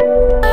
you